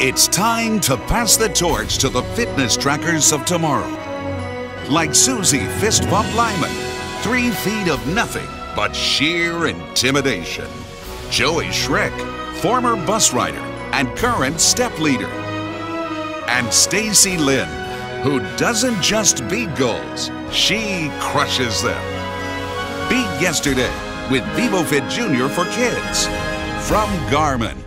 It's time to pass the torch to the fitness trackers of tomorrow. Like Susie Fist Bump Lyman, three feet of nothing but sheer intimidation. Joey Schreck, former bus rider and current step leader. And Stacy Lynn, who doesn't just beat goals, she crushes them. Beat yesterday with VivoFit Junior for kids from Garmin.